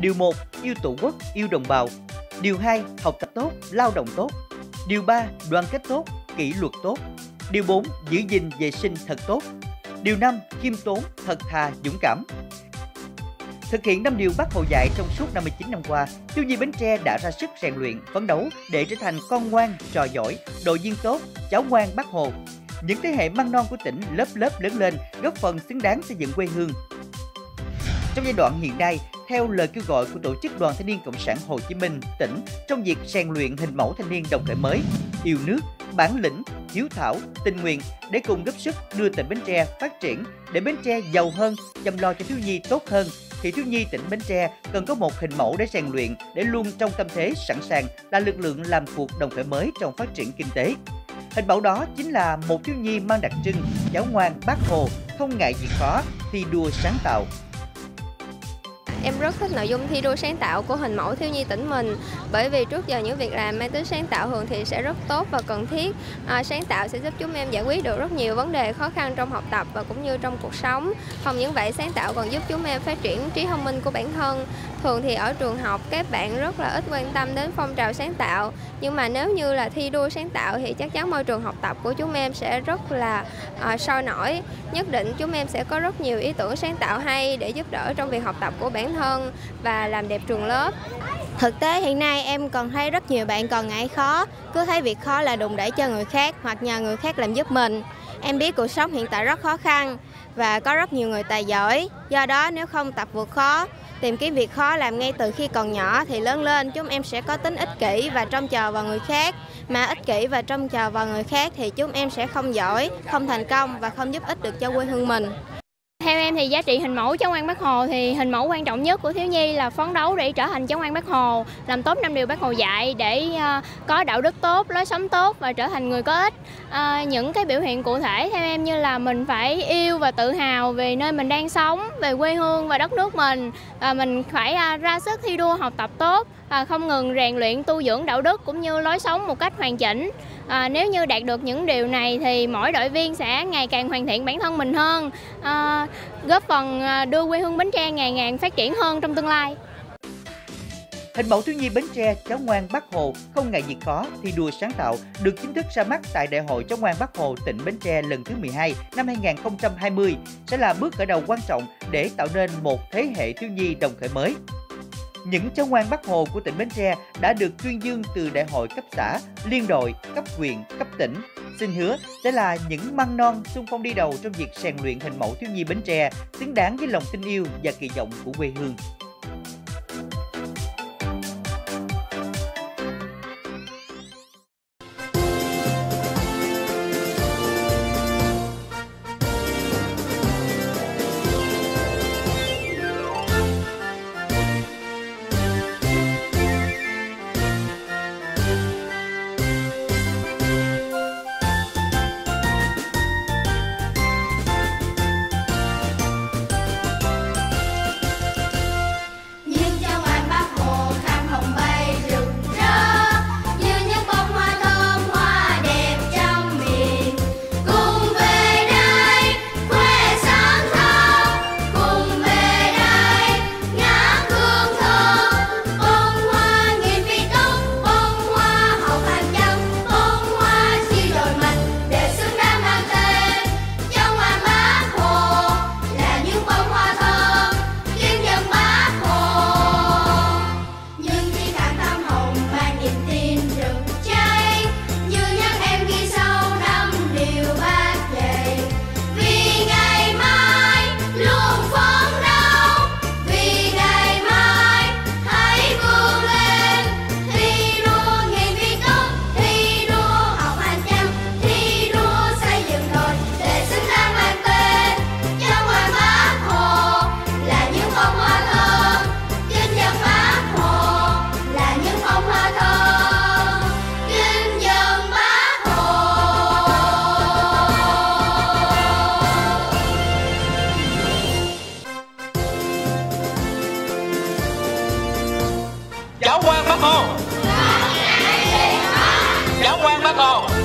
Điều 1. Yêu tổ quốc, yêu đồng bào. Điều 2. Học tập tốt, lao động tốt. Điều 3. Đoàn kết tốt, kỷ luật tốt. Điều 4. Giữ gìn vệ sinh thật tốt. Điều 5. Khiêm tốn, thật thà, dũng cảm. Thực hiện năm điều bác Hồ dạy trong suốt 59 năm qua, thiếu nhi Bến Tre đã ra sức rèn luyện, phấn đấu để trở thành con ngoan, trò giỏi, đội viên tốt, cháu ngoan bác Hồ. Những thế hệ măng non của tỉnh lớp lớp lớn lên, góp phần xứng đáng xây dựng quê hương. Trong giai đoạn hiện nay, theo lời kêu gọi của Tổ chức Đoàn Thanh niên Cộng sản Hồ Chí Minh tỉnh trong việc rèn luyện hình mẫu thanh niên đồng khởi mới, yêu nước, bản lĩnh, hiếu thảo, tình nguyện để cùng góp sức đưa tỉnh Bến Tre phát triển, để Bến Tre giàu hơn, chăm lo cho thiếu nhi tốt hơn, thì thiếu nhi tỉnh Bến Tre cần có một hình mẫu để rèn luyện, để luôn trong tâm thế sẵn sàng là lực lượng làm cuộc đồng khởi mới trong phát triển kinh tế. Hình mẫu đó chính là một thiếu nhi mang đặc trưng, giáo ngoan, bác hồ, không ngại việc khó, thi đua sáng tạo, Em rất thích nội dung thi đua sáng tạo của hình mẫu thiếu nhi tỉnh mình bởi vì trước giờ những việc làm mang tính sáng tạo thường thì sẽ rất tốt và cần thiết. À, sáng tạo sẽ giúp chúng em giải quyết được rất nhiều vấn đề khó khăn trong học tập và cũng như trong cuộc sống. Không những vậy, sáng tạo còn giúp chúng em phát triển trí thông minh của bản thân. Thường thì ở trường học các bạn rất là ít quan tâm đến phong trào sáng tạo nhưng mà nếu như là thi đua sáng tạo thì chắc chắn môi trường học tập của chúng em sẽ rất là à, sôi nổi. Nhất định chúng em sẽ có rất nhiều ý tưởng sáng tạo hay để giúp đỡ trong việc học tập của bản thân và làm đẹp trường lớp. Thực tế hiện nay em còn thấy rất nhiều bạn còn ngại khó, cứ thấy việc khó là đùng đẩy cho người khác hoặc nhờ người khác làm giúp mình. Em biết cuộc sống hiện tại rất khó khăn và có rất nhiều người tài giỏi, do đó nếu không tập vượt khó, tìm kiếm việc khó làm ngay từ khi còn nhỏ thì lớn lên chúng em sẽ có tính ích kỷ và trông chờ vào người khác. Mà ích kỷ và trông chờ vào người khác thì chúng em sẽ không giỏi, không thành công và không giúp ích được cho quê hương mình. Theo em thì giá trị hình mẫu cháu ngoan Bác Hồ thì hình mẫu quan trọng nhất của thiếu nhi là phấn đấu để trở thành cháu ngoan Bác Hồ, làm tốt năm điều Bác Hồ dạy để ờ, có đạo đức tốt, lối sống tốt và trở thành người có ích. À, những cái biểu hiện cụ thể theo em như là mình phải yêu và tự hào về nơi mình đang sống, về quê hương và đất nước mình và mình phải ờ, ra sức thi đua học tập tốt, và không ngừng rèn luyện tu dưỡng đạo đức cũng như lối sống một cách hoàn chỉnh. À, nếu như đạt được những điều này thì mỗi đội viên sẽ ngày càng hoàn thiện bản thân mình hơn, à, góp phần à, đưa quê hương Bến Tre ngày càng phát triển hơn trong tương lai. Hình mẫu thiếu nhi Bến Tre cháu ngoan Bắc Hồ không ngại việc khó thi đua sáng tạo được chính thức ra mắt tại Đại hội cháu ngoan Bắc Hồ tỉnh Bến Tre lần thứ 12 năm 2020 sẽ là bước khởi đầu quan trọng để tạo nên một thế hệ thiếu nhi đồng khởi mới. Những cháu ngoan Bắc Hồ của tỉnh Bến Tre đã được tuyên dương từ đại hội cấp xã, liên đội, cấp huyện, cấp tỉnh. Xin hứa sẽ là những măng non xung phong đi đầu trong việc rèn luyện hình mẫu thiếu nhi Bến Tre, xứng đáng với lòng tin yêu và kỳ vọng của quê hương. 一口